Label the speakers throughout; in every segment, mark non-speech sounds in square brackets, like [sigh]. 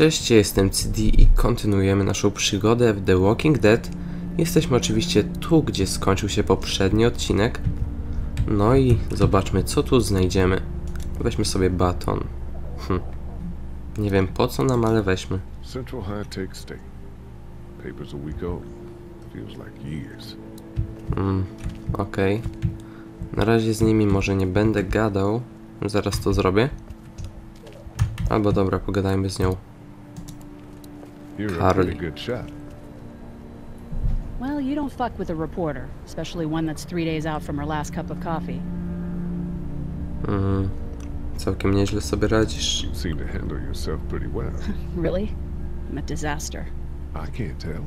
Speaker 1: Cześć, ja jestem CD i kontynuujemy naszą przygodę w The Walking Dead. Jesteśmy oczywiście tu, gdzie skończył się poprzedni odcinek. No i zobaczmy, co tu znajdziemy. Weźmy sobie baton. Hm. Nie wiem po co nam, ale weźmy.
Speaker 2: Central High Tech State. Paper's a week old. Feels like years.
Speaker 1: Mm, okej. Na razie z nimi może nie będę gadał. Zaraz to zrobię. Albo dobra, pogadajmy z nią.
Speaker 2: You're a pretty
Speaker 1: Carly.
Speaker 2: good shot.
Speaker 3: Well, you don't fuck with a reporter, especially one that's three days out from her last cup of coffee.
Speaker 1: Mm, całkiem nieźle sobie radzisz.
Speaker 2: You seem to handle yourself pretty well. [laughs]
Speaker 3: Really? I'm a disaster.
Speaker 2: I can't tell.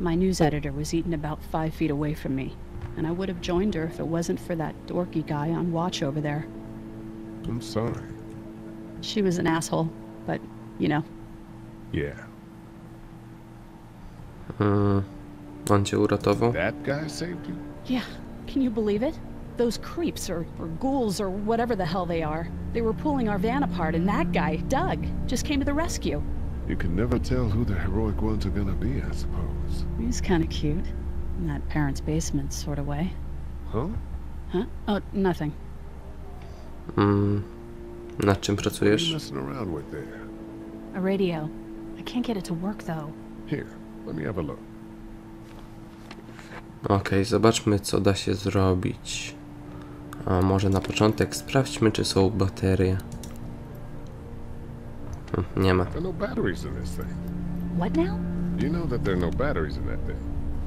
Speaker 3: My news editor was eaten about five feet away from me, and I would have joined her if it wasn't for that dorky guy on watch over there.
Speaker 2: I'm sorry.
Speaker 3: She was an asshole, but, you know,
Speaker 2: Yeah.
Speaker 1: Mm, on cię uratował?
Speaker 2: That guy saved you?
Speaker 3: yeah, can you believe it? Those creeps, or, or ghouls, or whatever the hell they are, they were pulling our van apart, and that guy, Doug, just came to the rescue.
Speaker 2: You can never tell who the heroic ones are gonna be, I suppose.
Speaker 3: He's kind of cute, in that parents' basement sort of way.
Speaker 2: Huh?
Speaker 3: Huh? Oh, nothing.
Speaker 1: Mm, nad czym
Speaker 2: What are you
Speaker 1: pracujesz?
Speaker 2: messing around with there?
Speaker 3: A radio. I can't get it to work though.
Speaker 2: Here, let me have a look.
Speaker 1: Okej, zobaczmy co da się zrobić. A może na początek sprawdźmy czy są baterie. Hm, nie ma.
Speaker 2: There are no batteries in this thing.
Speaker 3: What now?
Speaker 2: You know that there are no batteries in that thing.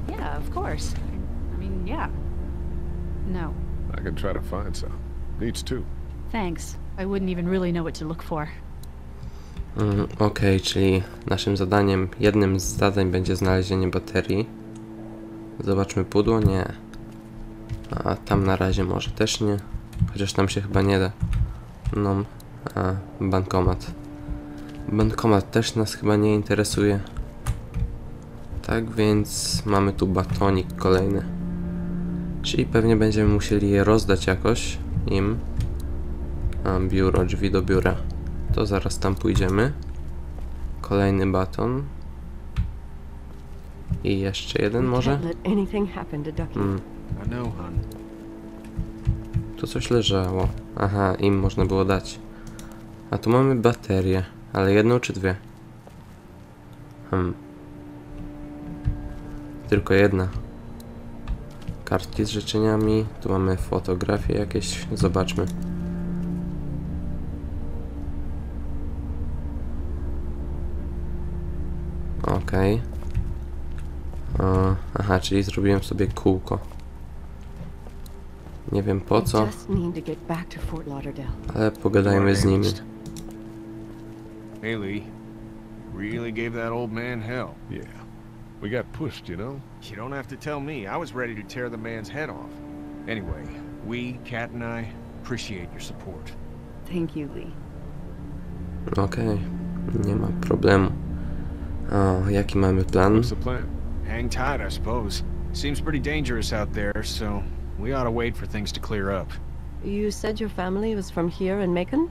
Speaker 3: Yeah, of course. I mean, yeah. No,
Speaker 2: I can try to find some. Needs two.
Speaker 3: thanks. I wouldn't even really know what to look for.
Speaker 1: Mm, Okej, czyli naszym zadaniem, jednym z zadań będzie znalezienie baterii. Zobaczmy pudło, nie. A tam na razie może też nie. Chociaż tam się chyba nie da. No, a bankomat. Bankomat też nas chyba nie interesuje. Tak więc mamy tu batonik kolejny. Czyli pewnie będziemy musieli je rozdać jakoś im. A, biuro, drzwi do biura. To zaraz tam pójdziemy. Kolejny baton. I jeszcze jeden może? Mm,
Speaker 4: hon.
Speaker 1: tu coś leżało. Aha, im można było dać. A tu mamy baterię. Ale jedną czy dwie? Hmm. Tylko jedna. Kartki z życzeniami. Tu mamy fotografie jakieś. Zobaczmy. Okej. O, Aha, czyli zrobiłem sobie kółko. Nie wiem po co, ale pogadajmy z nimi.
Speaker 4: Hey, Lee. Really gave that old man hell.
Speaker 2: Yeah. We got pushed, you know?
Speaker 4: You don't have to tell me. I was ready to tear the man's head off. Anyway, we, Kat and I, appreciate your support.
Speaker 5: Thank you, Lee.
Speaker 1: Okej, nie ma problemu. O, jaki mamy plan?
Speaker 2: What's the plan?
Speaker 4: Hang tight, I suppose. Seems pretty dangerous out there, so we ought to wait for things to clear up.
Speaker 5: You said your family was from here in Macon?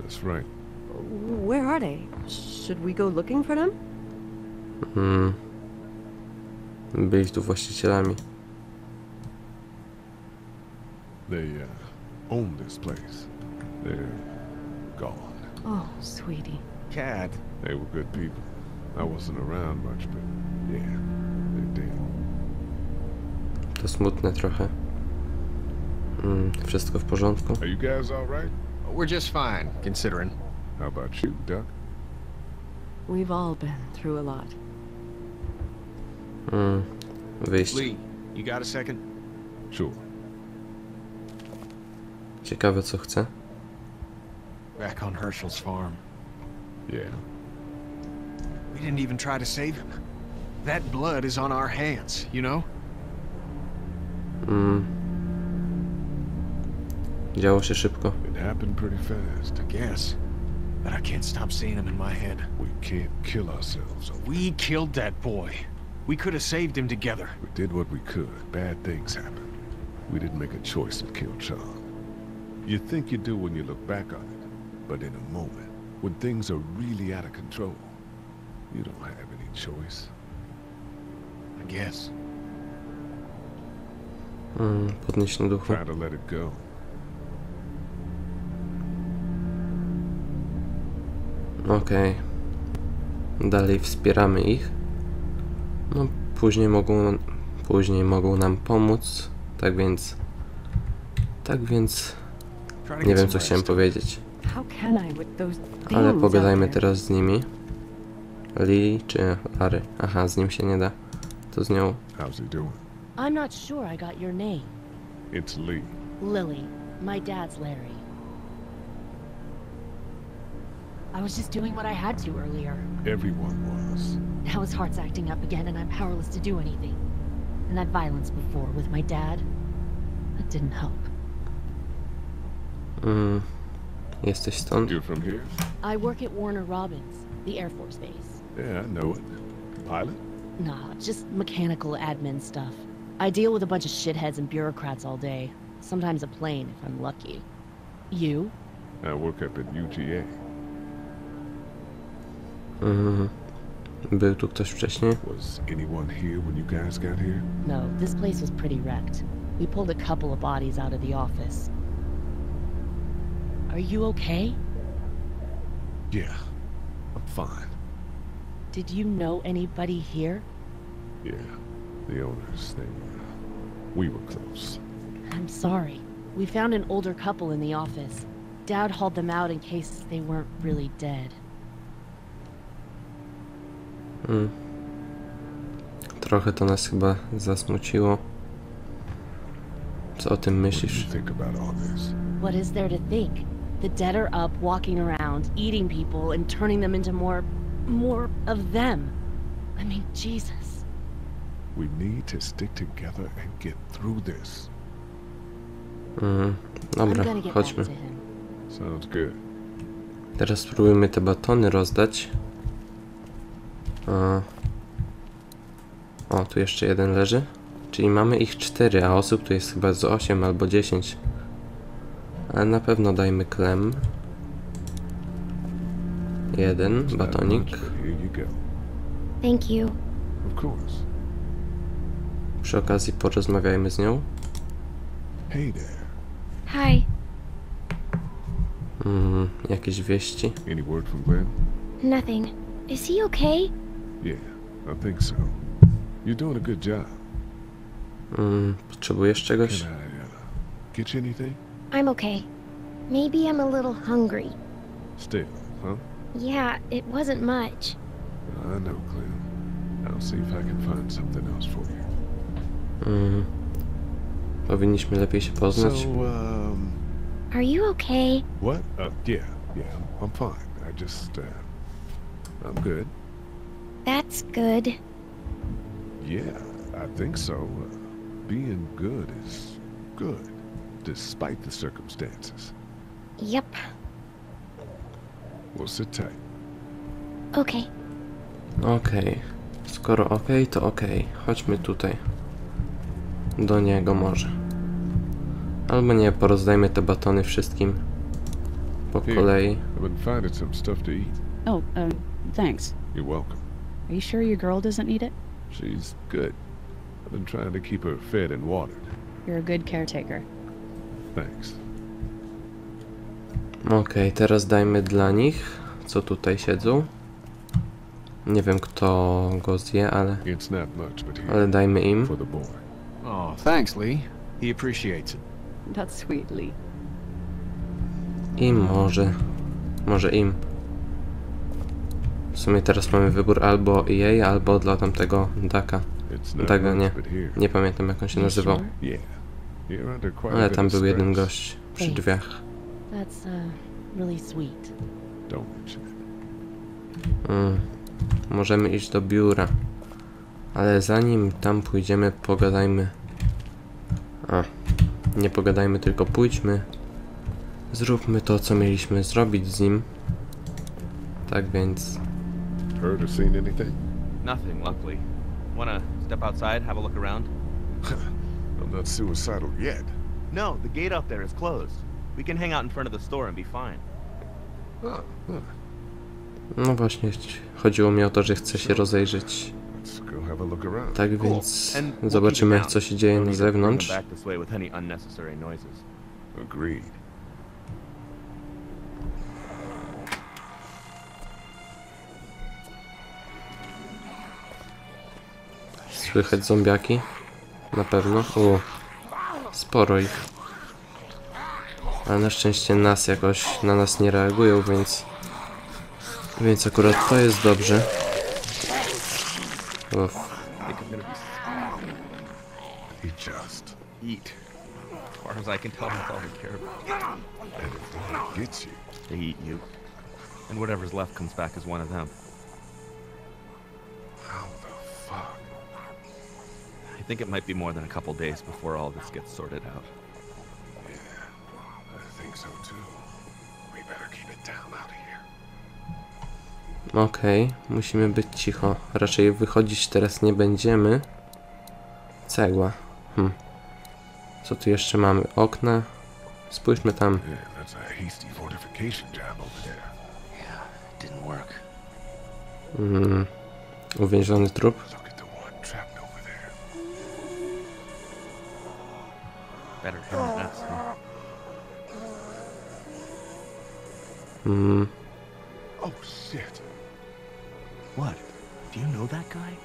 Speaker 2: That's right.
Speaker 5: Where are they? Should we go looking for them?
Speaker 1: Hmm. Byli tu właścicielami.
Speaker 2: They, uh, own this place. They're gone.
Speaker 5: Oh, sweetie.
Speaker 4: Kat,
Speaker 2: They were good people. I wasn't around much, but yeah, they're dead.
Speaker 1: To smutne trochę. Mm, wszystko w porządku?
Speaker 2: Are you guys all right?
Speaker 4: we're just fine, considering.
Speaker 2: How about you, Duck?
Speaker 5: We've all been through a lot.
Speaker 1: Mm, wyjście.
Speaker 4: Lee, you got a second?
Speaker 2: Sure.
Speaker 1: Ciekawe co chce.
Speaker 4: Back on Herschel's farm.
Speaker 2: Yeah.
Speaker 4: We didn't even try to save him. That blood is on our hands, you know?
Speaker 1: Mm. Działo się szybko.
Speaker 2: It happened pretty fast.
Speaker 4: I guess. But I can't stop seeing him in my head.
Speaker 2: We can't kill ourselves over
Speaker 4: We killed that boy. We could have saved him together.
Speaker 2: We did what we could. Bad things happen. We didn't make a choice to kill Sean. You think you do when you look back on it, but in a moment, When things are really out of control, you don't have any choice.
Speaker 4: I guess.
Speaker 1: Mm, duchu.
Speaker 2: Try to let it go.
Speaker 1: Okej. Dalej wspieramy ich. No, później mogą, później mogą nam pomóc. Tak więc. Tak więc. Nie wiem, co chciałem powiedzieć. Ale pogadajmy teraz z nimi. Lee czy Larry? Aha, z nim się nie da. To z nią.
Speaker 2: How's he doing?
Speaker 6: I'm not sure I got your name.
Speaker 2: It's Lee.
Speaker 6: Lily. My dad's Larry. I was just doing what I had to earlier.
Speaker 2: Everyone was.
Speaker 6: Now his heart's acting up again and I'm powerless to do anything. And that violence before with my dad, that didn't help.
Speaker 1: Mm, jesteś stąd?
Speaker 2: You're from here?
Speaker 6: I work at Warner Robins, the Air Force Base.
Speaker 2: Yeah, I know it. Pilot?
Speaker 6: Nah, just mechanical admin stuff. I deal with a bunch of shitheads and bureaucrats all day. Sometimes a plane if I'm lucky. You?
Speaker 2: I work up at UGA.
Speaker 1: Mm, był tu ktoś wcześniej?
Speaker 2: Was anyone here when you guys got here?
Speaker 6: No, this place was pretty wrecked. We pulled a couple of bodies out of the office. Are you okay?
Speaker 2: Yeah, I'm fine.
Speaker 6: Did you know anybody here?
Speaker 2: Yeah, the owners, they were... We were close.
Speaker 6: I'm sorry. We found an older couple in the office. Dad hauled them out in case they weren't really dead.
Speaker 1: Mm. Trochę to nas chyba zasmuciło. Co o tym
Speaker 2: What do you
Speaker 1: myślisz?
Speaker 2: think about all this?
Speaker 6: What is there to think? The dead are up, walking around, eating people, and turning them into more. More of them. I mean, Jesus.
Speaker 2: We need to stick together and get through this.
Speaker 1: Mm,
Speaker 6: I'm
Speaker 1: dobra, chodźmy.
Speaker 2: Sounds good.
Speaker 1: Teraz spróbujmy te batony rozdać. A... O, tu jeszcze jeden leży. Czyli mamy ich cztery, a osób tu jest chyba z 8 albo 10. Ale na pewno dajmy klem. Jeden batonik.
Speaker 7: Thank you.
Speaker 2: Of course.
Speaker 1: Przy okazji porozmawiajmy z nią.
Speaker 2: Hey there.
Speaker 7: Hi.
Speaker 1: Mm, jakieś wieści.
Speaker 2: Any word from Glenn?
Speaker 7: Nothing. Is he okay?
Speaker 2: Yeah, I think so. You're doing a good job.
Speaker 1: Mm, potrzebujesz
Speaker 2: Can
Speaker 1: czegoś?
Speaker 2: I uh, get you anything?
Speaker 7: I'm okay. Maybe I'm a little hungry.
Speaker 2: Still, huh?
Speaker 7: Yeah, it wasn't much.
Speaker 2: I know, Glenn. I'll see if I can find something else for you.
Speaker 1: Mm, powinniśmy lepiej się
Speaker 2: So,
Speaker 1: poznać.
Speaker 2: um,
Speaker 7: Are you okay?
Speaker 2: what? Uh, yeah, yeah, I'm fine. I just, uh, I'm good.
Speaker 7: That's good.
Speaker 2: Yeah, I think so. Uh, being good is good, despite the circumstances.
Speaker 7: Yep.
Speaker 2: We'll sit tight.
Speaker 7: Okay.
Speaker 1: Okej. Skoro okej, to okej. Chodźmy tutaj. Do niego może. Albo nie, porozdajmy te batony wszystkim. Po
Speaker 2: Here.
Speaker 1: kolei.
Speaker 2: I've been finding some stuff to eat.
Speaker 3: Oh, um, thanks.
Speaker 2: You're welcome.
Speaker 3: Are you sure your girl doesn't need it?
Speaker 2: She's good. I've been trying to keep her fed and watered.
Speaker 3: You're a good caretaker.
Speaker 2: Thanks.
Speaker 1: Okej, teraz dajmy dla nich, co tutaj siedzą. Nie wiem kto go zje, ale, ale dajmy im.
Speaker 4: Oh, thanks, Lee. He appreciates it.
Speaker 5: That's sweet, Lee.
Speaker 1: I może. Może im. W sumie teraz mamy wybór albo jej, albo dla tamtego Daka.
Speaker 2: Much,
Speaker 1: nie. Nie pamiętam jak on się nazywał. Ale tam był jeden gość przy
Speaker 6: Thanks.
Speaker 1: drzwiach.
Speaker 6: That's, uh, really sweet.
Speaker 2: Don't mention it.
Speaker 1: Mm. Możemy iść do biura. Ale zanim tam pójdziemy, pogadajmy. A, nie pogadajmy, tylko pójdźmy. Zróbmy to, co mieliśmy zrobić z nim. Tak więc.
Speaker 2: Heard or seen anything?
Speaker 8: Nothing, luckily. Wanna step outside, have a look around? [laughs]
Speaker 2: I'm not suicidal yet.
Speaker 8: No, the gate out there is closed. We can hang out in front of the store and be fine.
Speaker 2: Oh, huh.
Speaker 1: No właśnie, chodziło mi o to, że chcę się rozejrzeć.
Speaker 2: Let's go have a look around.
Speaker 1: Tak
Speaker 8: Cool.
Speaker 1: więc zobaczymy, co się dzieje
Speaker 8: No
Speaker 1: na zewnątrz.
Speaker 8: back this way with any unnecessary noises.
Speaker 2: Agreed.
Speaker 1: Słychać zombiaki? Na pewno. U, sporo ich. Ale na szczęście nas jakoś, na nas nie reagują, więc... Więc akurat to jest dobrze. Uff.
Speaker 8: think I'm gonna be
Speaker 2: He just.
Speaker 8: eat. As far as I can tell, that's all they care about.
Speaker 2: And if one gets you,
Speaker 8: They eat you. And whatever's left comes back as one of them.
Speaker 2: how the fuck?
Speaker 8: I think it might be more than a couple days before all this gets sorted out.
Speaker 2: Better.
Speaker 1: Okej, musimy być cicho. Raczej wychodzić teraz nie będziemy. Cegła. Hm. Co tu jeszcze mamy? Okna. Spójrzmy tam.
Speaker 2: That's a hasty fortification job
Speaker 1: Mm.
Speaker 2: Oh shit!
Speaker 8: What? Do you know that guy?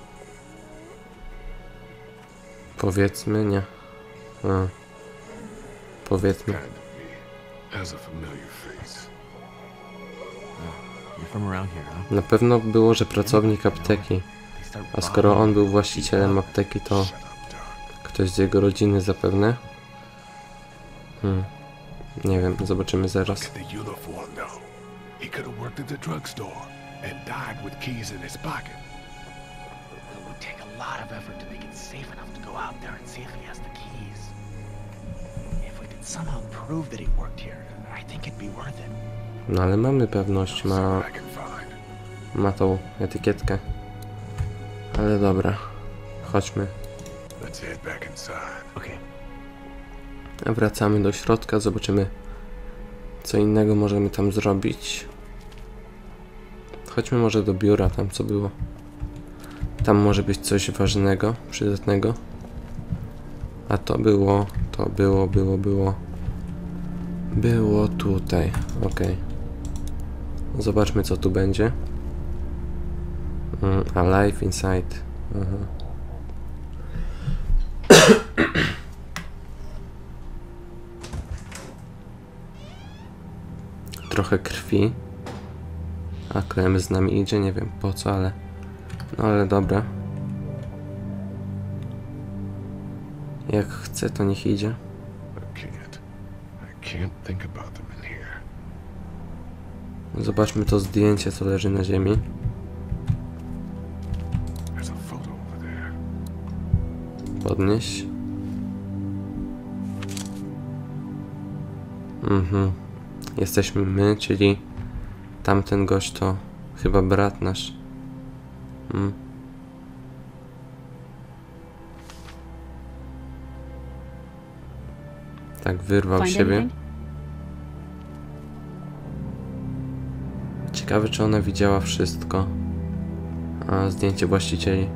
Speaker 1: Powiedzmy nie. A. Powiedzmy. Na pewno było, że pracownik apteki. A skoro on był właścicielem apteki, to ktoś z jego rodziny zapewne. Hmm. Nie wiem, zobaczymy zaraz.
Speaker 2: Look at the uniform, though. He could have worked at the drugstore and died with keys in his pocket.
Speaker 9: It would take a lot of effort to make it safe enough to go out there and see if he has the keys. If we could somehow prove that he worked here, I think it'd be worth it.
Speaker 1: No ale mamy pewność, ma, ma tą etykietkę. Ale dobra, chodźmy.
Speaker 2: Let's head back inside.
Speaker 8: Okay.
Speaker 1: Wracamy do środka, zobaczymy co innego możemy tam zrobić. Chodźmy może do biura, tam co było. Tam może być coś ważnego, przydatnego. A to było, to było, było, było. Było tutaj, ok. Zobaczmy co tu będzie. Mm, Alive Inside. Aha. Trochę krwi. A Clem z nami idzie, nie wiem po co, ale... No ale dobra. Jak chce, to niech idzie.
Speaker 2: Here.
Speaker 1: Zobaczmy to zdjęcie, co leży na ziemi. Podnieś. Mhm. Jesteśmy my, czyli tamten gość to chyba brat nasz. Mm. Tak wyrwał siebie. Ciekawe, czy ona widziała wszystko. A zdjęcie właścicieli.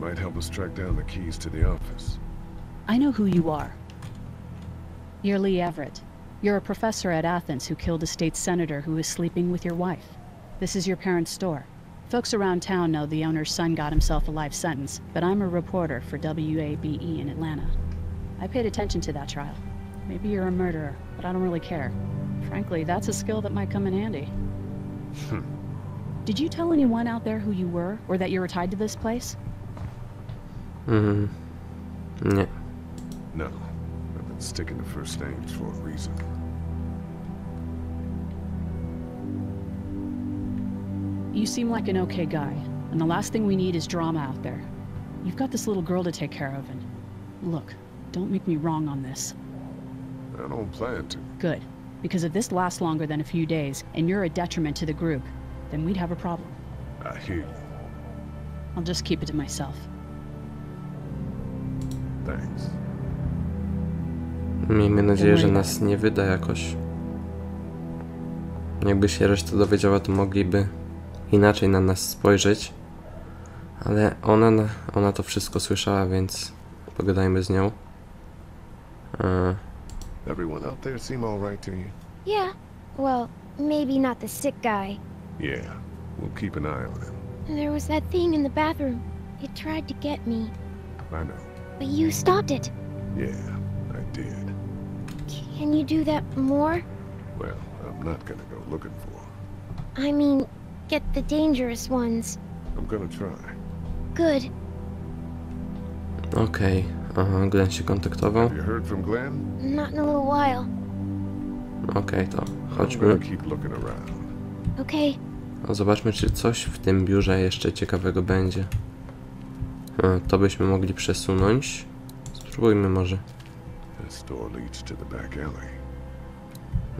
Speaker 2: Might help us track down the keys to the office.
Speaker 3: I know who you are. You're Lee Everett. You're a professor at Athens who killed a state senator who was sleeping with your wife. This is your parents' store. Folks around town know the owner's son got himself a life sentence, but I'm a reporter for WABE in Atlanta. I paid attention to that trial. Maybe you're a murderer, but I don't really care. Frankly, that's a skill that might come in handy. Did you tell anyone out there who you were, or that you were tied to this place?
Speaker 1: Mhm. Nie.
Speaker 2: No. Sticking to first names for a reason.
Speaker 3: You seem like an okay guy, and the last thing we need is drama out there. You've got this little girl to take care of, and look, don't make me wrong on this.
Speaker 2: I don't plan to.
Speaker 3: Good, because if this lasts longer than a few days, and you're a detriment to the group, then we'd have a problem.
Speaker 2: I hear you.
Speaker 3: I'll just keep it to myself.
Speaker 2: Thanks.
Speaker 1: Miejmy nadzieję, że nas nie wyda jakoś. Jakby się reszta dowiedziała, to mogliby inaczej na nas spojrzeć. Ale ona, na- ona to wszystko słyszała, więc pogadajmy z nią. E,
Speaker 2: Everyone out there seem all right to you?
Speaker 7: Yeah. Well, maybe not the sick guy.
Speaker 2: Yeah. We'll keep an eye on him.
Speaker 7: There was that thing in the bathroom. It tried to get me,
Speaker 2: I know.
Speaker 7: but you stopped it.
Speaker 2: Yeah, I did.
Speaker 7: Can you do that more?
Speaker 2: Well, I'm not gonna go looking for him.
Speaker 7: I mean, get the dangerous ones.
Speaker 2: I'm gonna try.
Speaker 7: Good.
Speaker 1: Okej, aha, Glenn się kontaktował.
Speaker 2: Have you heard from Glenn?
Speaker 7: Not in a little while.
Speaker 1: Okej, to
Speaker 2: I'm
Speaker 1: chodźmy.
Speaker 2: gonna keep looking around.
Speaker 7: Okay.
Speaker 1: No, zobaczmy, czy coś w tym biurze jeszcze ciekawego będzie. E, to byśmy mogli przesunąć. Spróbujmy może.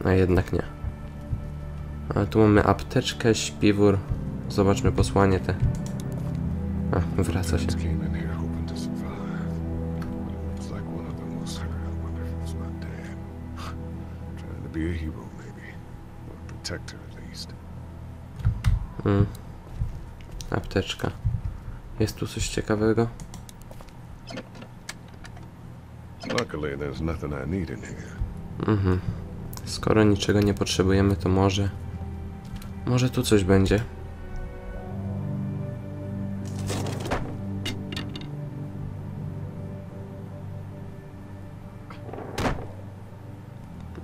Speaker 1: A jednak nie. Ale tu mamy apteczkę, śpiwór. Zobaczmy posłanie te. A, wraca się.
Speaker 2: Parents came in here hoping to survive. But it looks like one of them was hurt. I wonder if it was my dad. [laughs] Trying to be a hero, maybe. Or a protector, at least.
Speaker 1: Mm. Apteczka. Jest tu coś ciekawego?
Speaker 2: Luckily, there's nothing I need in here.
Speaker 1: Mhm. Skoro niczego nie potrzebujemy, to może... Może tu coś będzie.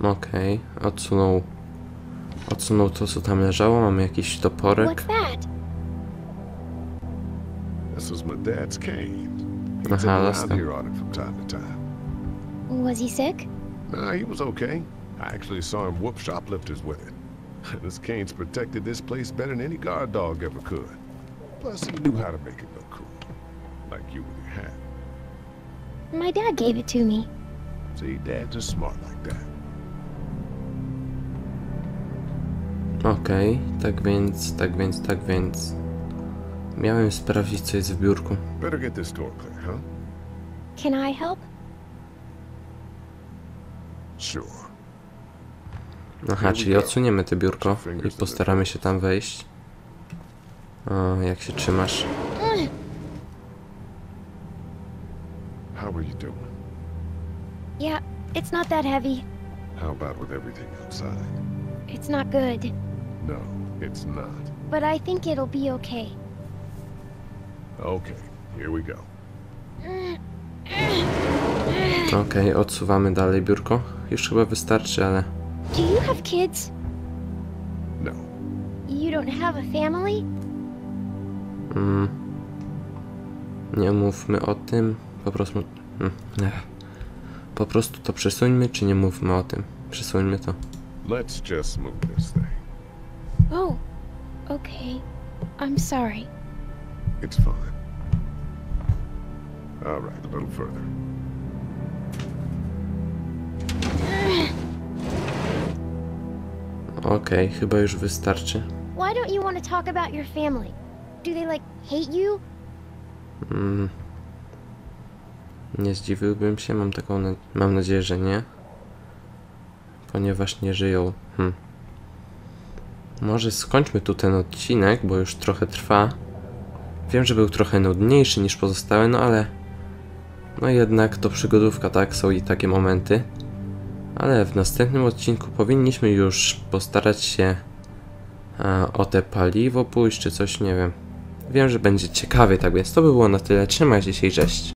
Speaker 1: Okej, odsunął... Odsunął to, co tam leżało. Mamy jakiś toporek.
Speaker 7: What's that?
Speaker 2: This was my dad's cane. He'd
Speaker 1: Aha,
Speaker 2: sit
Speaker 7: Was he sick?
Speaker 2: Nah, he was okay. I actually saw him whoop shoplifters with [laughs] it. this cane's protected this place better than any guard dog ever could. Plus, he knew how to make it look cool. Like you with your hat.
Speaker 7: My dad gave it to me.
Speaker 2: See, dads are smart like that.
Speaker 1: Okej, tak więc, tak więc, tak więc. Miałem sprawdzić, co jest w biurku.
Speaker 2: Better get this door clear, huh?
Speaker 7: Can I help?
Speaker 2: Sure.
Speaker 1: Aha, czyli odsuniemy te biurko i postaramy się tam wejść. O, jak się trzymasz?
Speaker 2: How are you doing?
Speaker 7: Yeah, it's not that heavy.
Speaker 2: How about with everything outside?
Speaker 7: It's not good.
Speaker 2: No, it's not.
Speaker 7: But I think it'll be okay.
Speaker 2: Okay, here we go.
Speaker 1: Okej, odsuwamy dalej biurko. Już chyba wystarczy, ale...
Speaker 7: Do you have kids?
Speaker 2: No,
Speaker 7: You don't have a family?
Speaker 1: Mm, nie mówmy o tym. Po prostu... Mm. Po prostu to przesuńmy, czy nie mówmy o tym? Przesuńmy to.
Speaker 2: let's just move this thing.
Speaker 7: Oh, okay. I'm sorry.
Speaker 2: It's fine. All right, a little further.
Speaker 1: Okej, chyba już wystarczy.
Speaker 7: Why don't you want to talk about your family? Do they, like, hate you?
Speaker 1: Mm, nie zdziwiłbym się, mam taką... Na... Mam nadzieję, że nie. Ponieważ nie żyją. Hm. Może skończmy tu ten odcinek, bo już trochę trwa. Wiem, że był trochę nudniejszy niż pozostałe, no ale... No jednak to przygodówka, tak? Są i takie momenty. Ale w następnym odcinku powinniśmy już postarać się e, o te paliwo pójść, czy coś, nie wiem. Wiem, że będzie ciekawie, tak więc to by było na tyle. Trzymajcie się i cześć.